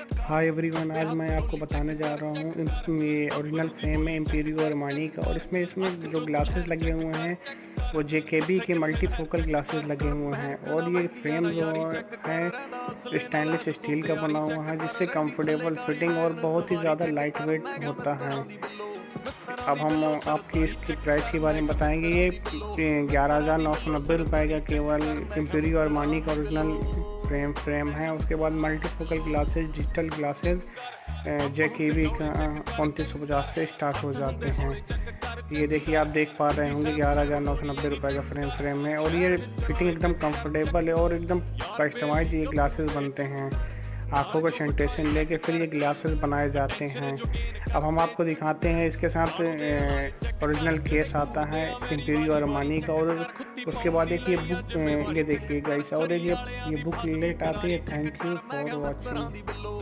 Hi everyone आज मैं आपको बताने जा रहा हूँ ये ओरिजिनल फ्रेम है एम्पीरियो और मानी का और इसमें इसमें जो ग्लासेस लगे हुए हैं, वो जे के बी मल्टी फोकल ग्लासेस लगे हुए हैं और ये फ्रेम जो है स्टेनलेस स्टील का बना हुआ है, जिससे कंफर्टेबल फिटिंग और बहुत ही ज़्यादा लाइट वेट होता है। अब हम आपकी इसकी प्राइस के बारे में बताएँगे। ये ग्यारह हज़ार नौ सौ नब्बे रुपये का केवल एम्पीरियो और मानी का ओरिजिनल फ्रेम फ्रेम है। उसके बाद multifocal glasses digital glasses J K V उनतीस सौ पचास से स्टार्ट हो जाते हैं। ये देखिए, आप देख पा रहे होंगे ग्यारह हज़ार नौ सौ नब्बे रुपये का फ्रेम फ्रेम है। और ये फिटिंग एकदम कंफर्टेबल है और एकदम कस्टमाइज ये ग्लासेस बनते हैं। आँखों का सेंटेशन लेके फिर ये ग्लासेस बनाए जाते हैं। अब हम आपको दिखाते हैं, इसके साथ ओरिजिनल केस आता है इंटीरियो और मानी का और उसके बाद एक ये बुक ये देखिए गाइस और एक ये ये बुक लेट आती है। Thank you for watching